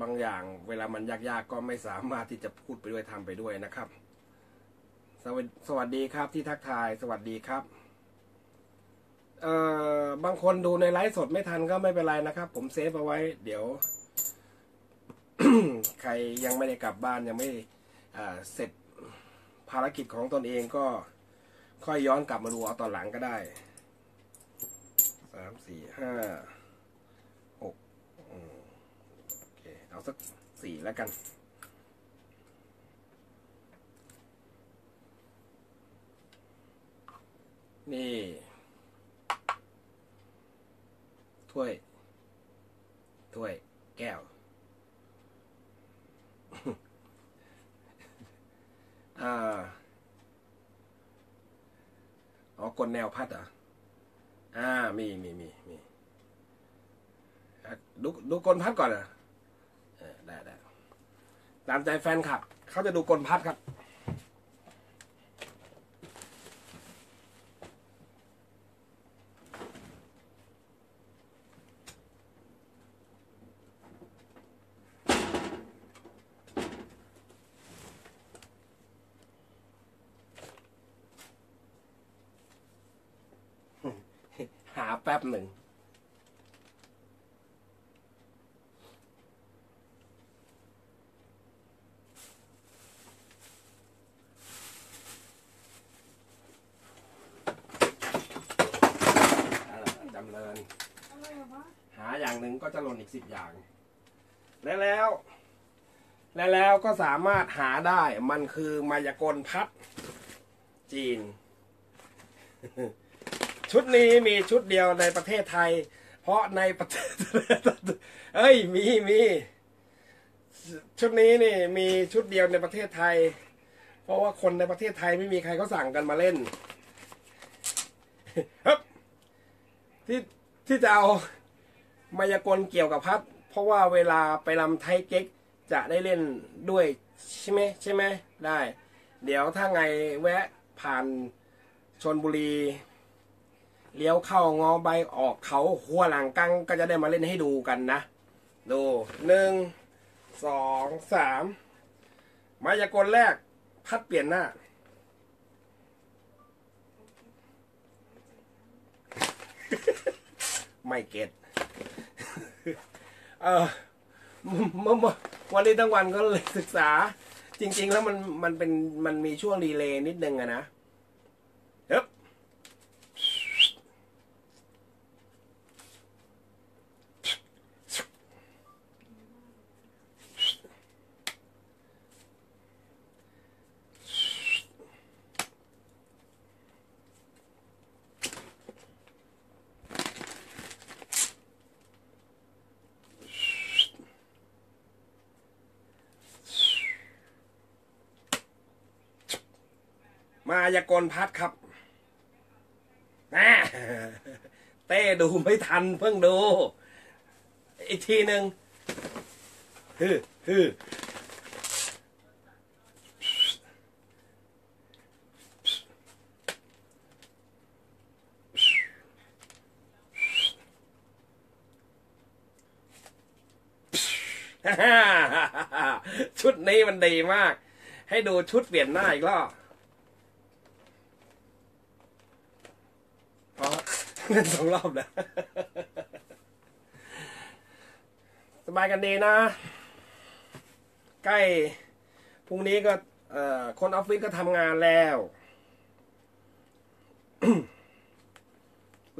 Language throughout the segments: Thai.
บางอย่างเวลามันยากๆก็ไม่สามารถที่จะพูดไปด้วยทำไปด้วยนะครับ สวัสวัสดีครับที่ทักทายสวัสดีครับเอ่อบางคนดูในไลฟ์สดไม่ทันก็ไม่เป็นไรนะครับ ผมเซฟเอาไว้ เดี๋ยว ใครยังไม่ได้กลับบ้านยังไม่อ่าเสร็จภารกิจของตนเองก็ค่อยย้อนกลับมาดูเอาตอนหลังก็ได้สามสี่ห้าหกอืมโอ เอาสักสี่แล้วกัน นี่ ถ้วย ถ้วย แก้ว อ่าอ๋อกลแนวพัดเหรอ อ่า มีมีมีมีดูดูกลพัดก่อนเหรอเออได้ได้ ตามใจแฟนคลับ เขาจะดูกลพัดครับ หาแป๊บหนึ่ง เอาล่ะดำเนิน อะไรอะวะ หาอย่างหนึ่งก็จะหล่นอีก สิบอย่าง และแล้ว และแล้วก็สามารถหาได้มันคือมายากลพัดจีน ชุดนี้มีชุดเดียวในประเทศไทย เพราะในประเทศเอ้ยมีมีชุดนี้นี่มีชุดเดียวในประเทศไทย เพราะว่าคนในประเทศไทยไม่มีใครเขาสั่งกันมาเล่นฮึบที่ที่จะเอา มายากลเกี่ยวกับพัด เพราะว่าเวลาไปลำไทยเก๊กจะได้เล่นด้วยใช่ไหมใช่ไหมได้ เดี๋ยวถ้าไงแวะผ่านชนบุรี เลี้ยวเข้างอใบออกเขาหัวหลังกังก็จะได้มาเล่นให้ดูกันนะ ดูหนึ่งสองสามมายากลแรกพัดเปลี่ยนหน้าไม่เก็ต เออเมื่อเมื่อวันนี้ทั้งวันก็เลยศึกษา จริง ๆ แล้วมันมันเป็นมันมีช่วงรีเลย์นิดนึงอะนะ มายากลพัดครับแหม่เต้ดูไม่ทันเพิ่งดู อีกทีหนึ่งฮือฮือชุดนี้มันดีมาก ให้ดูชุดเปลี่ยนหน้าอีกรอบเพราะ เล่นสองรอบแล้วสบายกันดีนะ ใกล้พรุ่งนี้ก็คนออฟฟิศก็ทำงานแล้ว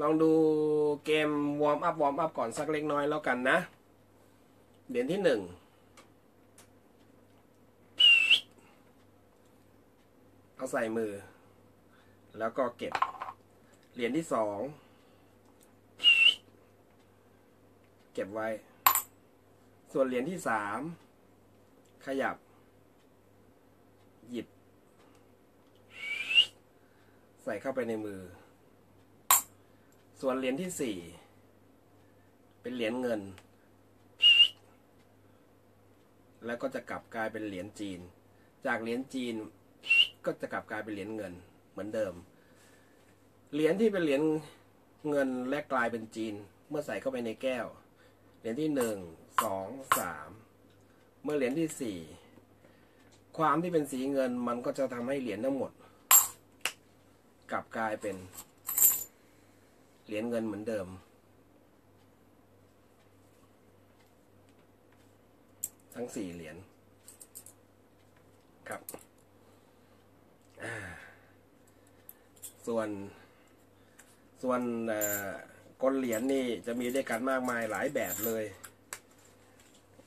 ลองดูเกม warm up warm up ก่อนสักเล็กน้อยแล้วกันนะ เหรียญที่หนึ่งเอาใส่มือ แล้วก็เก็บ เหรียญที่สอง เก็บไว้ ส่วนเหรียญที่สามขยับ หยิบ ใส่เข้าไปในมือ ส่วนเหรียญที่สี่เป็นเหรียญเงิน แล้วก็จะกลับกลายเป็นเหรียญจีน จากเหรียญจีนก็จะกลับกลายเป็นเหรียญเงินเหมือนเดิม เหรียญที่เป็นเหรียญเงินและกลายเป็นจีน เมื่อใส่เข้าไปในแก้ว เหรียญที่หนึ่งสองสามเมื่อเหรียญที่สี่ความที่เป็นสีเงินมันก็จะทำให้เหรียญทั้งหมด กลับกลายเป็น เหรียญเงินเหมือนเดิม ทั้งสี่เหรียญครับส่วนส่วนเอ่อ กลเหรียญนี่จะมีด้วยกันมากมายหลายแบบเลย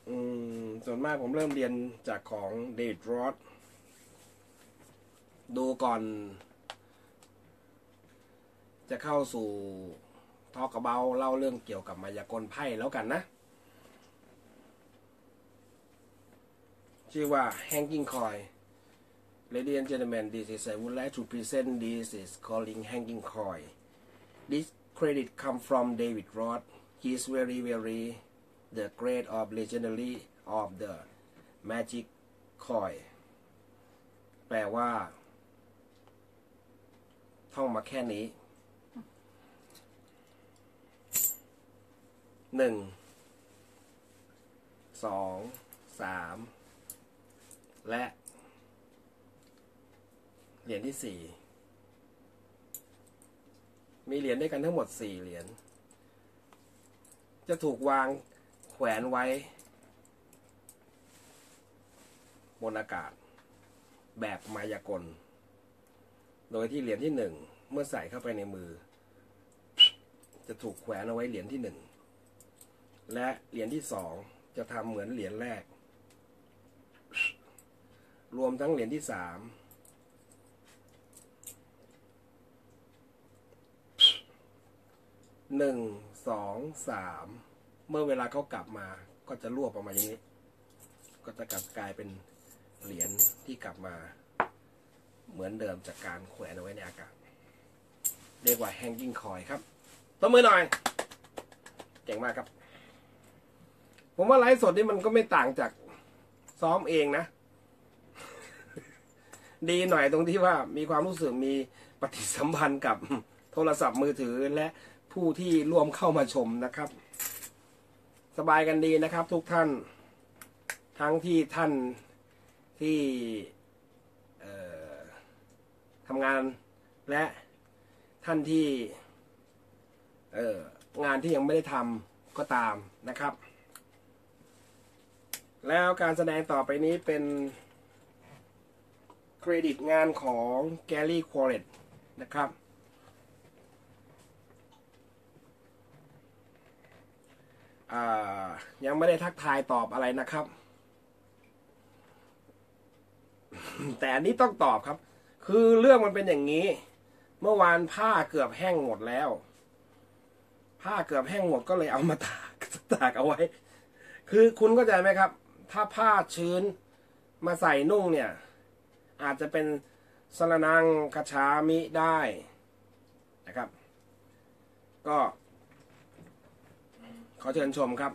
อืมส่วนมากผมเริ่มเรียนจากของเดวิดรอดดูก่อน จะเข้าสู่ทอกระเบาเล่าเรื่องเกี่ยวกับมายากลไพ่แล้วกันนะ ชื่อว่า Hanging Coin Ladies and gentlemen this is I would like to present this is calling Hanging Coin This credit come from David Roth he is very very the great of legendary of the magic coin แปลว่า ท่องมาแค่นี้หนึ่งสองสามและ เหรียญที่สี่ มีเหรียญด้วยกันทั้งหมดสี่เหรียญ จะถูกวางแขวนไว้บนอากาศ แบบมายากล โดยที่เหรียญที่หนึ่งเมื่อใส่เข้าไปในมือ จะถูกแขวนเอาไว้เหรียญที่หนึ่งและเหรียญที่สองจะทำเหมือนเหรียญแรก รวมทั้งเหรียญที่สาม หนึ่งสองสามเมื่อเวลาเขากลับมาก็จะรวบออกมาอย่างนี้ ก็จะกลับกลายเป็นเหรียญที่กลับมา เหมือนเดิมจากการแขวนเอาไว้ในอากาศ เรียกว่า hanging coin ครับตบมือหน่อย เก่งมากครับ ผมว่าไลฟ์สดนี่มันก็ไม่ต่างจากซ้อมเองนะ ดีหน่อยตรงที่ว่ามีความรู้สึกมีปฏิสัมพันธ์กับโทรศัพท์มือถือและ ผู้ที่ร่วมเข้ามาชมนะครับ สบายกันดีนะครับ ทุกท่าน ทั้งที่ท่านที่ทำงานและท่านที่งานที่ยังไม่ได้ทำก็ตามนะครับ แล้วการแสดงต่อไปนี้เป็นเครดิตงานของแกลลี่ควอเรตนะครับ อ่า ยังไม่ได้ทักทายตอบอะไรนะครับ แต่อันนี้ต้องตอบครับ คือเรื่องมันเป็นอย่างนี้ เมื่อวานผ้าเกือบแห้งหมดแล้ว ผ้าเกือบแห้งหมดก็เลยเอามาตากตากเอาไว้ คือคุณเข้าใจไหมครับ ถ้าผ้าชื้นมาใส่นุ่งเนี่ย อาจจะเป็นสรนังคาชามิได้นะครับ ก็ ขอเชิญชมครับ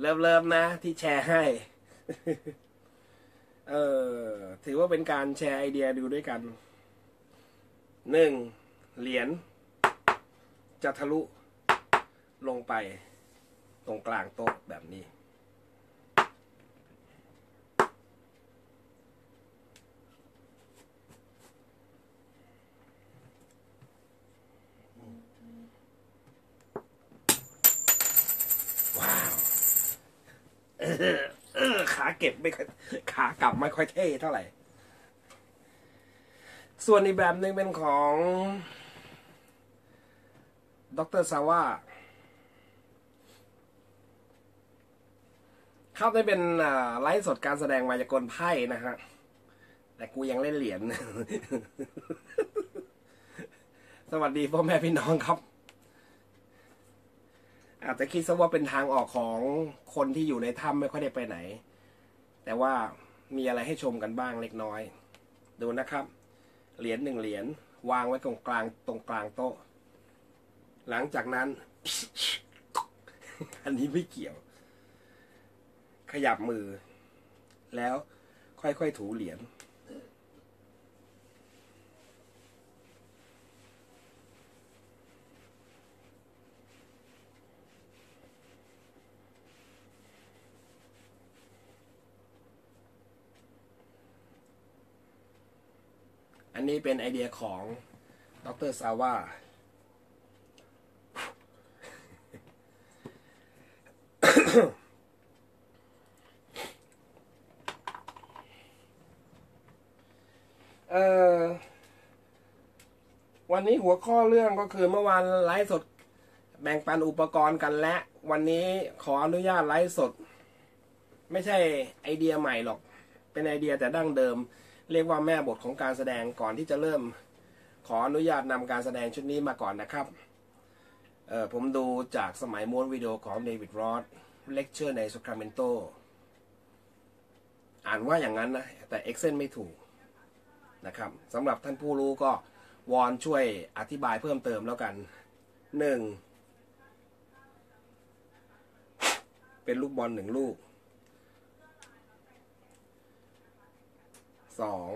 เลิฟๆนะ ที่แชร์ให้ เออถือว่าเป็นการแชร์ไอเดียดูด้วยกันหนึ่งเหรียญจะทะลุลงไปตรงกลางโต๊ะแบบนี้ ว้าว เออเออ ขาเก็บไม่ค่อยขากลับไม่ค่อยเท่เท่าไหร่ ส่วนอีกแบบหนึ่งเป็นของดรซาว่าครับได้เป็นไลฟ์สดการแสดงมายากลไพ่นะฮะ แต่กูยังเล่นเหรียญ สวัสดีพ่อแม่พี่น้องครับ อาจจะคิดซะว่าเป็นทางออกของคนที่อยู่ในถ้ำไม่ค่อยได้ไปไหน แต่ว่ามีอะไรให้ชมกันบ้างเล็กน้อย ดูนะครับ เหรียญหนึ่งเหรียญวางไว้ตรงกลางตรงกลางโต๊ะ หลังจากนั้น อันนี้ไม่เกี่ยว ขยับมือ แล้วค่อยๆถูเหรียญ อันนี้เป็นไอเดียของดรซาว่าเอ่อวันนี้หัวข้อเรื่องก็คือเมื่อวานไลฟ์สดแบ่งปันอุปกรณ์กันและ วันนี้ขออนุญาตไลฟ์สด ไม่ใช่ไอเดียใหม่หรอก เป็นไอเดียแต่ดั้งเดิม เรียกว่าแม่บทของการแสดงก่อนที่จะเริ่ม ขออนุญาตนำการแสดงชุดนี้มาก่อนนะครับเออผมดูจากสมัยม้วนวิดีโอของ David Roth lecture ใน Sacramento อ่านว่าอย่างนั้นนะ แต่ accent ไม่ถูกนะครับสำหรับท่านผู้รู้ก็วอนช่วยอธิบายเพิ่มเติมแล้วกันหนึ่งเป็นลูกบอลหนึ่งลูก สอง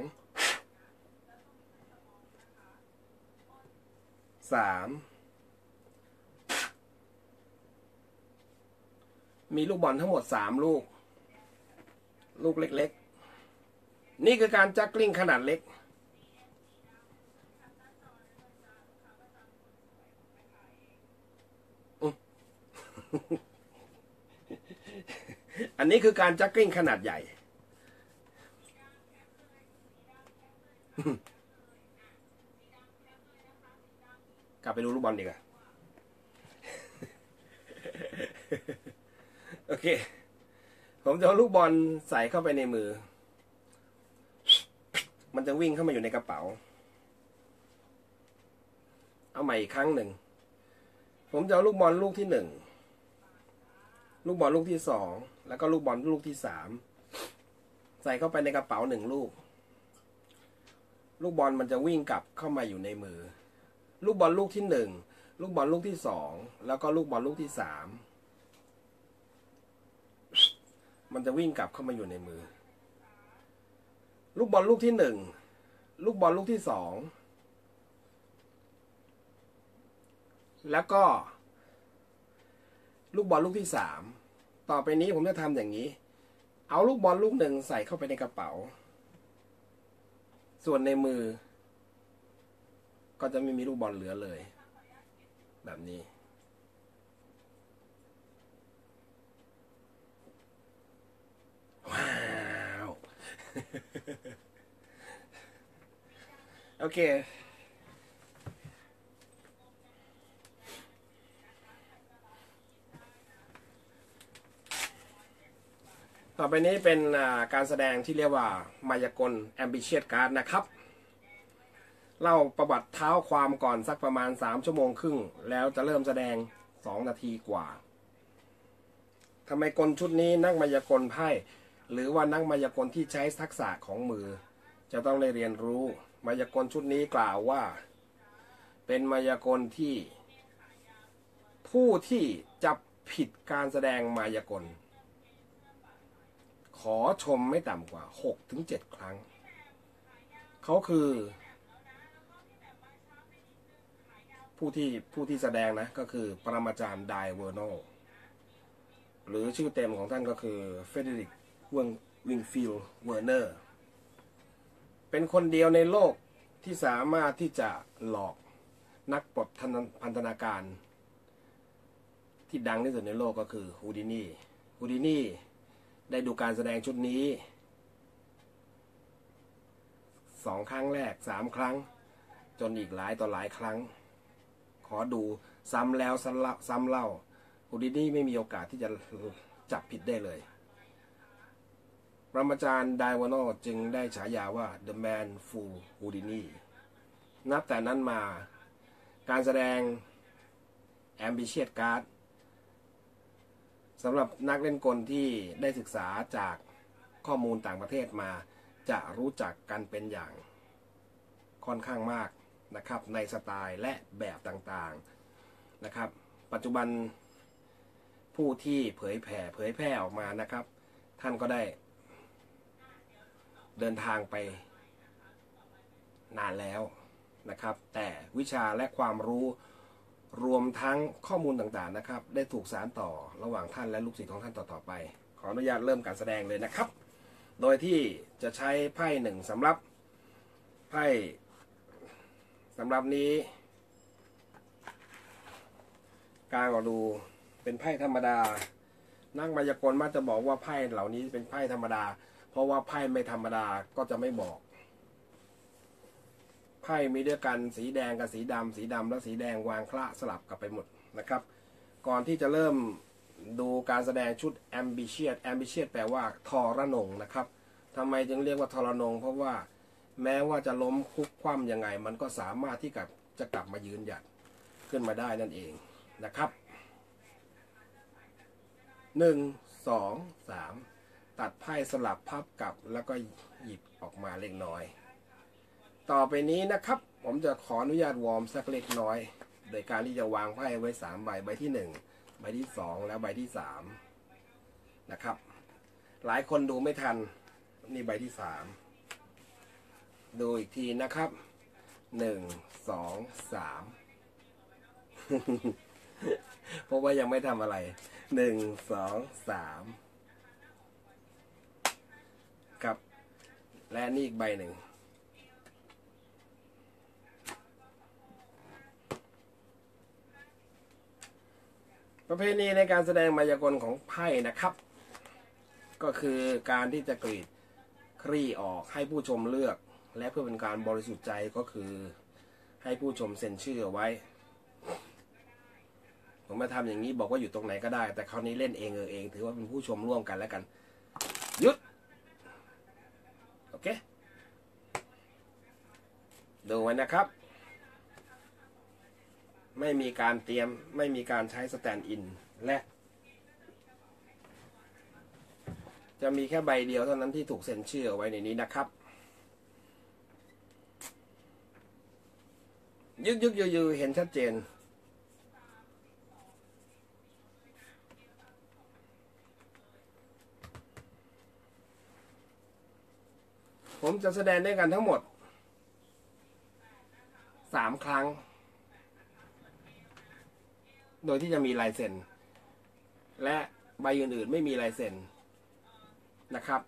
สามมีลูกบอลทั้งหมดสามลูก ลูกเล็กๆ นี่คือการจักกลิ้งขนาดเล็ก อันนี้คือการจักกลิ้งขนาดใหญ่ กลับไปดูลูกบอลดีกว่าโอเค ผมจะเอาลูกบอลใส่เข้าไปในมือ มันจะวิ่งเข้ามาอยู่ในกระเป๋า เอาใหม่อีกครั้งหนึ่ง ผมจะเอาลูกบอลลูกที่หนึ่ง ลูกบอลลูกที่สอง แล้วก็ลูกบอลลูกที่สาม ใส่เข้าไปในกระเป๋าหนึ่งลูก ลูกบอลมันจะวิ่งกลับเข้ามาอยู่ในมือ ลูกบอลลูกที่หนึ่งลูกบอลลูกที่สองแล้วก็ลูกบอลลูกที่สามมันจะวิ่งกลับเข้ามาอยู่ในมือ ลูกบอลลูกที่หนึ่งลูกบอลลูกที่สองแล้วก็ ลูกบอลลูกที่สามต่อไปนี้ผมจะทำอย่างนี้ เอาลูกบอลลูกหนึ่งใส่เข้าไปในกระเป๋า ส่วนในมือ ก็จะไม่มีลูกบอลเหลือเลย แบบนี้ ว้าวโอเค ต่อไปนี้เป็นการแสดงที่เรียกว่ามายากล ambitious card นะครับ เล่าประวัติเท้าความก่อนสักประมาณ 3 ชั่วโมงครึ่ง แล้วจะเริ่มแสดง 2 นาทีกว่าทำไมกลชุดนี้นักมายากลไพ่หรือว่านักมายากลที่ใช้ทักษะของมือ จะต้องได้เรียนรู้มายากลชุดนี้กล่าวว่า เป็นมายากลที่ ผู้ที่จับผิดการแสดงมายากล ขอชมไม่ต่ำกว่า6-7ครั้ง เขาคือ ผู้ที่ผู้ที่แสดงนะ ก็คือปรมาจารย์ไดเวอร์โนหรือชื่อเต็มของท่านก็คือ Frederick Wing Wingfield Verner เป็นคนเดียวในโลกที่สามารถที่จะหลอกนักปลดพันธนาการ ที่ดังที่สุดในโลกก็คือ Houdini Houdini ได้ดูการแสดงชุดนี้สองครั้งแรกสามครั้ง จนอีกหลายต่อหลายครั้ง ขอดูซ้ำแล้วซ้ำเล่าฮูดินีไม่มีโอกาสที่จะจับผิดได้เลยปรมาจารย์ไดวานอจึงได้ฉายาว่า The Man Fool Houdini นับแต่นั้นมาการแสดง Ambitious Card สำหรับนักเล่นกลที่ได้ศึกษาจากข้อมูลต่างประเทศมา จะรู้จักกันเป็นอย่างค่อนข้างมากนะครับในสไตล์และแบบต่างๆนะครับ ปัจจุบันผู้ที่เผยแผ่เผยแพร่ออกมานะครับ ท่านก็ได้ เดินทางไปนานแล้วนะครับ แต่วิชาและความรู้ รวมทั้งข้อมูลต่างๆนะครับ ได้ถูกสารต่อระหว่างท่านและลูกศิษย์ของท่านต่อๆไป ขออนุญาตเริ่มการแสดงเลยนะครับ โดยที่จะใช้ไพ่หนึ่งสำหรับไพ่สำหรับนี้กลางออกดูเป็นไพ่ธรรมดา นักมายากลมักจะบอกว่าไพ่เหล่านี้เป็นไพ่ธรรมดา เพราะว่าไพ่ไม่ธรรมดาก็จะไม่บอก ไพ่มีด้วยกันสีแดงกับสีดำสีดำและสีแดงวางคละสลับกันไปหมดนะครับ ก่อนที่จะเริ่มดูการแสดงชุด ambitious ambitious แปลว่าทอรนงนะครับทำไมจึงเรียกว่าทรนง เพราะว่าแม้ว่าจะล้มคุกคว่ำยังไง มันก็สามารถที่กับจะกลับมายืนหยัดขึ้นมาได้นั่นเองนะครับหนึ่งสองสามตัดไพ่สลับพับกลับแล้วก็หยิบออกมาเล็กน้อย ต่อไปนี้นะครับ ผมจะขออนุญาตวอร์มสักเล็กน้อย โดยการที่จะวางไพ่ไว้สามใบใบที่หนึ่งใบที่สองแล้วใบที่สามนะครับ หลายคนดูไม่ทันนี่ใบที่สามดูอีกทีนะครับหนึ่งสองสามเพราะว่ายังไม่ทำอะไรหนึ่งสองสามครับ และนี่อีกใบหนึ่ง ประเพณีในการแสดงมายากลของไพ่นะครับ ก็คือการที่จะกรีดคลี่ออกให้ผู้ชมเลือก และเพื่อเป็นการบริสุทธิ์ใจก็คือให้ผู้ชมเซ็นชื่อเอาไว้ผมมาทำอย่างนี้บอกว่าอยู่ตรงไหนก็ได้ แต่คราวนี้เล่นเองเออเอง ถือว่าเป็นผู้ชมร่วมกันแล้วกันหยุดโอเคดูไว้นะครับ ไม่มีการเตรียมไม่มีการใช้สแตนด์อิน และ จะมีแค่ใบเดียวเท่านั้นที่ถูกเซ็นชื่อเอาไว้ในนี้นะครับ ยึกยึกยือยือเห็นชัดเจน ผมจะแสดงด้วยกันทั้งหมดสามครั้ง โดยที่จะมีลายเซ็น และใบอื่นๆไม่มีลายเซ็นนะครับ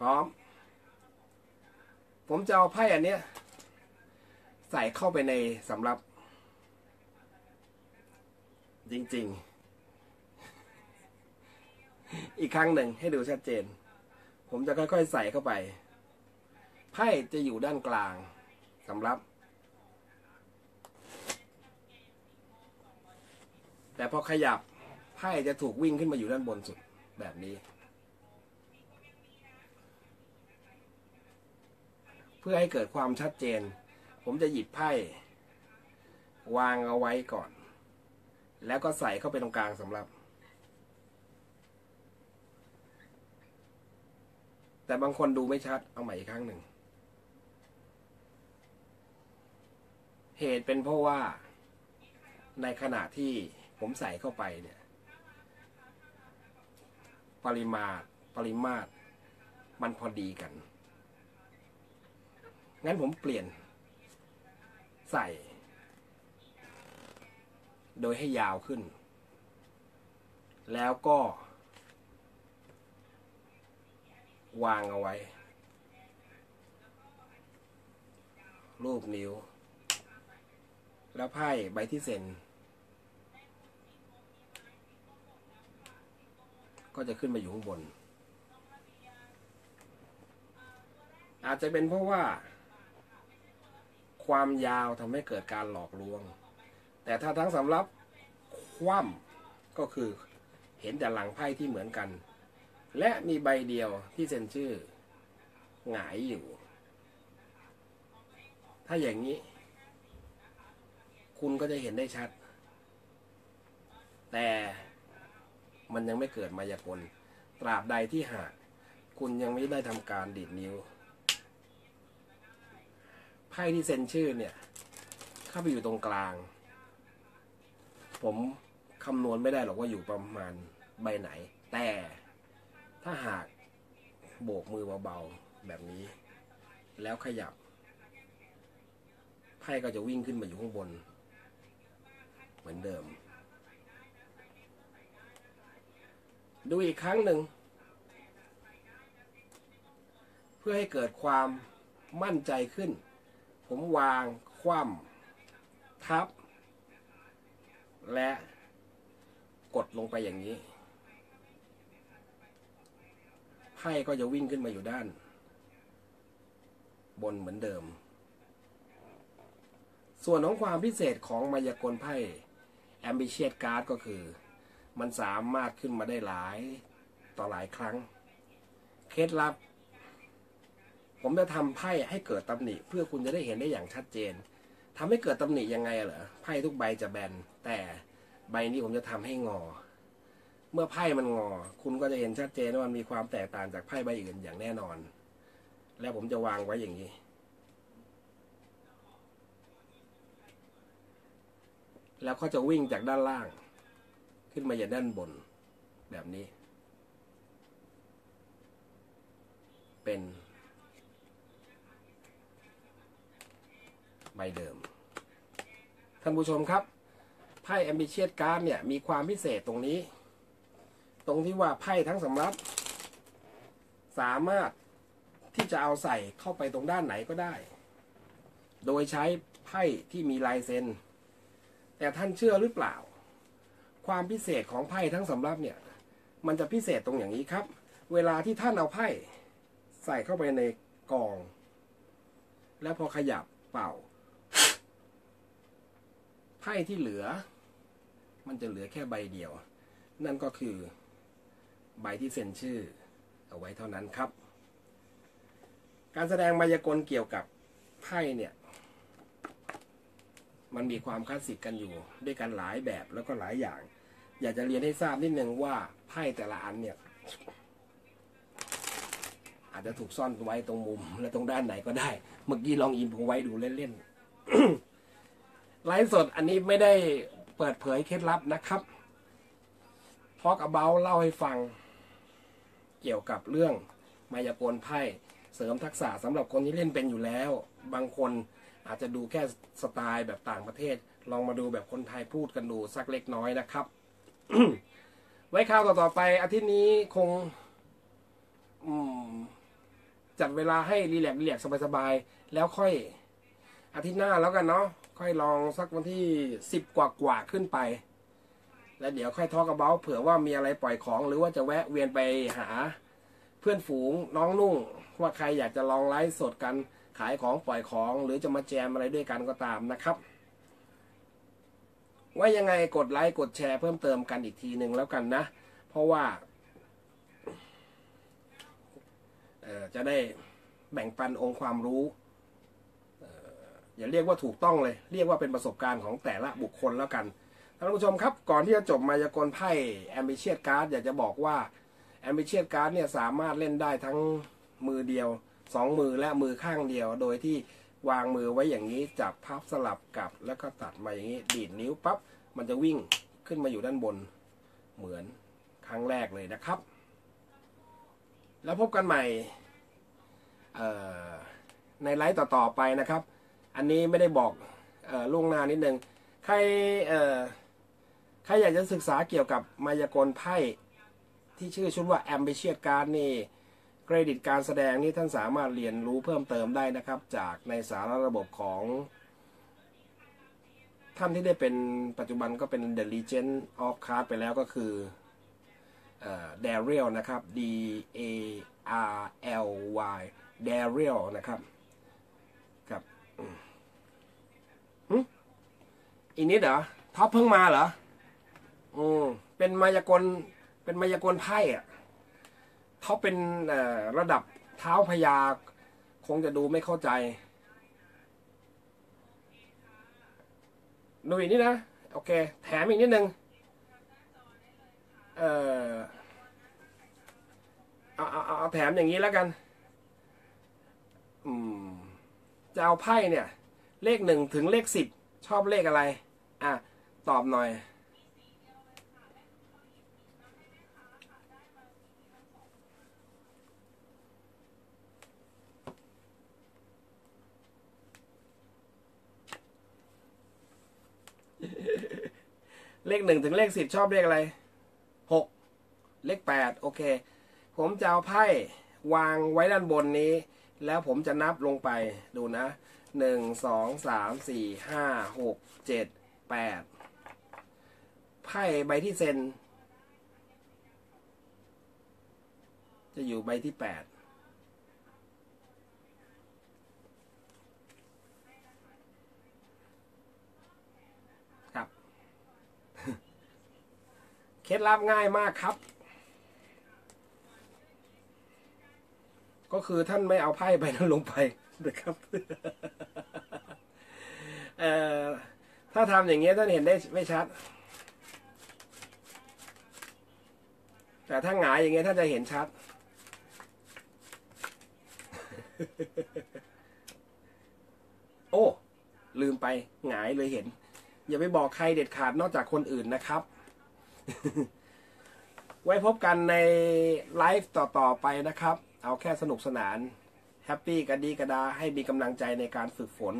พร้อม ผมจะเอาไพ่อันเนี้ย ใส่เข้าไปในสำรับ จริง ๆ อีกครั้งหนึ่งให้ดูชัดเจน ผมจะค่อย ๆ ใส่เข้าไป ไพ่จะอยู่ด้านกลางสำรับ แต่พอขยับไพ่จะถูกวิ่งขึ้นมาอยู่ด้านบนสุดแบบนี้ เพื่อให้เกิดความชัดเจน ผมจะหยิบไพ่วางเอาไว้ก่อน แล้วก็ใส่เข้าไปตรงกลางสำหรับ แต่บางคนดูไม่ชัดเอาใหม่อีกครั้งหนึ่ง เหตุเป็นเพราะว่าในขณะที่ ผมใส่เข้าไปเนี่ย ปริมาตรปริมาตร มันพอดีกัน งั้นผมเปลี่ยน ใส่ โดยให้ยาวขึ้น แล้วก็ วางเอาไว้ รูปนิ้ว แล้วไพ่ใบที่เซ็น ก็จะขึ้นมาอยู่ข้างบน อาจจะเป็นเพราะว่า ความยาวทำให้เกิดการหลอกลวง แต่ถ้าทั้งสำรับคว่ำก็คือเห็นแต่หลังไพ่ที่เหมือนกัน และมีใบเดียวที่เซ็นชื่อหงายอยู่ ถ้าอย่างนี้ คุณก็จะเห็นได้ชัด แต่ มันยังไม่เกิดมายากล ตราบใดที่หาก คุณยังไม่ได้ทำการดีดนิ้ว ไพ่ที่เซ็นชื่อเนี่ย เข้าไปอยู่ตรงกลาง ผมคำนวณไม่ได้หรอกว่าอยู่ประมาณใบไหน แต่ถ้าหากโบกมือเบาๆแบบนี้ แล้วขยับไพ่ก็จะวิ่งขึ้นมาอยู่ข้างบน เหมือนเดิม ดูอีกครั้งหนึ่ง เพื่อให้เกิดความมั่นใจขึ้น ผมวางคว่ำทับ และกดลงไปอย่างนี้ไพ่ก็จะวิ่งขึ้นมาอยู่ด้าน บนเหมือนเดิม ส่วนของความพิเศษของมายากลไพ่ Ambitious Card ก็คือ มันสามารถขึ้นมาได้หลายต่อหลายครั้ง เคล็ดลับ ผมจะทำไพ่ให้เกิดตำหนิ เพื่อคุณจะได้เห็นได้อย่างชัดเจนทำให้เกิดตำหนิยังไงเหรอไพ่ทุกใบจะแบนแต่ใบนี้ผมจะทำให้งอ เมื่อไพ่มันงอ คุณก็จะเห็นชัดเจนว่ามันมีความแตกต่างจากไพ่ใบอื่นอย่างแน่นอน แล้วผมจะวางไว้อย่างนี้แล้วก็จะวิ่งจากด้านล่าง ขึ้นมาอย่างด้านบนแบบนี้ เป็น ใบเดิม ท่านผู้ชมครับ ไพ่ Ambitious Card เนี่ย มีความพิเศษตรงนี้ ตรงที่ว่าไพ่ทั้งสำรับ สามารถที่จะเอาใส่เข้าไปตรงด้านไหนก็ได้ โดยใช้ไพ่ที่มีลายเซ็น แต่ท่านเชื่อหรือเปล่า ความพิเศษของไพ่ทั้งสำรับเนี่ย มันจะพิเศษตรงอย่างนี้ครับ เวลาที่ท่านเอาไพ่ใส่เข้าไปในกอง แล้วพอขยับเป่า ไพ่ที่เหลือ มันจะเหลือแค่ใบเดียว นั่นก็คือใบที่เซ็นชื่อ เอาไว้เท่านั้นครับ การแสดงมายากลเกี่ยวกับไพ่เนี่ย มันมีความคลาสสิกกันอยู่ด้วยกันหลายแบบแล้วก็หลายอย่าง อยากจะเรียนให้ทราบนิดนึงว่าไพ่แต่ละอันเนี่ย อาจจะถูกซ่อนไว้ตรงมุม และตรงด้านไหนก็ได้ เมื่อกี้ลองอินผมไว้ดูเล่นๆไลฟ์สดอันนี้ไม่ได้เปิดเผยเคล็ดลับนะครับทอกอ about เล่าให้ฟัง เกี่ยวกับเรื่องมายากลไพ่เสริมทักษะสำหรับคนที่เล่นเป็นอยู่แล้ว บางคนอาจจะดูแค่สไตล์แบบต่างประเทศ ลองมาดูแบบคนไทยพูดกันดูสักเล็กน้อยนะครับ ไว้คราวต่อๆไป อาทิตย์นี้คงจัดเวลาให้รีแลกซ์รีแลกซ์สบายๆ แล้วค่อย อาทิตย์หน้าแล้วกันเนาะค่อยลองสักวันที่สิบกว่ากว่าขึ้นไป แล้วเดี๋ยวค่อยทอกระเบ้าเผื่อว่ามีอะไรปล่อยของ หรือว่าจะแวะเวียนไปหา เพื่อนฝูงน้องนุ่ง ว่าใครอยากจะลองไลฟ์สดกันขายของปล่อยของ หรือจะมาแจมอะไรด้วยกันก็ตามนะครับ ว่ายังไงกดไลค์กดแชร์เพิ่มเติมกันอีกทีหนึ่งแล้วกันนะ เพราะว่าจะได้แบ่งปันองค์ความรู้อย่าเรียกว่าถูกต้องเลย เรียกว่าเป็นประสบการณ์ของแต่ละบุคคลแล้วกันท่านผู้ชมครับ ก่อนที่จะจบมายากลไพ่ Ambitious Card อยากจะบอกว่า Ambitious Card เนี่ยสามารถเล่นได้ทั้งมือเดียวสองมือและมือข้างเดียว โดยที่ วางมือไว้อย่างนี้จับพับสลับกับแล้วก็ตัดมาอย่างนี้ ดีดนิ้วปั๊บมันจะวิ่งขึ้นมาอยู่ด้านบน เหมือนครั้งแรกเลยนะครับ แล้วพบกันใหม่ในไลฟ์ต่อๆไปนะครับ อันนี้ไม่ได้บอกออล่วงหน้านิดนึงใครใครอยากจะศึกษาเกี่ยวกับมายากลไพ่ที่ชื่อชุดว่า Ambitious Card นี่ เครดิตการแสดงนี่ท่านสามารถเรียนรู้เพิ่มเติมได้นะครับ จากในสารระบบของ ท่านที่ได้เป็นปัจจุบันก็เป็น The Legend of Card ไปแล้วก็คือเดรียลนะครับ D A R L Y Daryl นะครับครับอืมหึอีกนิดเหรอท็อปเพิ่งมาเหรออืมเป็นมายากลเป็นมายากลไพ่อะ ท็อปเป็นระดับเท้าพญาคงจะดูไม่เข้าใจดูอีกนิดนะ โอเค แถมอีกนิดนึงเออเอาเอาเอาเอาแถมอย่างนี้แล้วกัน อืม จะเอาไพ่เนี่ย เลขหนึ่งถึงเลขสิบชอบเลขอะไร อะ ตอบหน่อย เลขหนึ่งถึงเลขสิบชอบเลขอะไรหกเลขแปดโอเค ผมจะเอาไพ่วางไว้ด้านบนนี้ แล้วผมจะนับลงไปดูนะหนึ่งสองสามสี่ห้าหกเจ็ดแปดไพ่ใบที่เซ็นจะอยู่ใบที่แปด เคล็ดลับง่ายมากครับ ก็คือท่านไม่เอาไพ่ใบนั้นลงไปนะครับเอ่อถ้าทำอย่างเงี้ยท่านเห็นได้ไม่ชัด แต่ถ้าหงายอย่างเงี้ยท่านจะเห็นชัด โอ้ ลืมไปหงายเลยเห็น อย่าไปบอกใครเด็ดขาดนอกจากคนอื่นนะครับ ไว้พบกันในไลฟ์ต่อๆไปนะครับ เอาแค่สนุกสนาน แฮปปี้กระดีกระดาให้มีกำลังใจในการฝึกฝน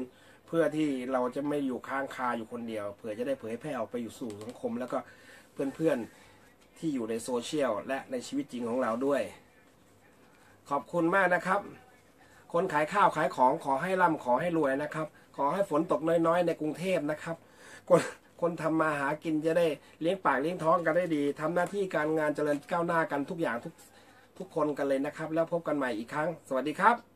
เพื่อที่เราจะไม่อยู่ค้างคาอยู่คนเดียวเผื่อจะได้เผยแพร่ออกไปอยู่สู่สังคม แล้วก็เพื่อนๆที่อยู่ในโซเชียลและในชีวิตจริงของเราด้วย ขอบคุณมากนะครับ คนขายข้าวขายของขอให้ร่ำขอให้รวยนะครับ ขอให้ฝนตกน้อยๆ ในกรุงเทพนะครับคน คนทำมาหากินจะได้เลี้ยงปากเลี้ยงท้องกันได้ดีทำหน้าที่การงานเจริญก้าวหน้ากันทุกอย่างทุกทุกคนกันเลยนะครับ แล้วพบกันใหม่อีกครั้ง สวัสดีครับ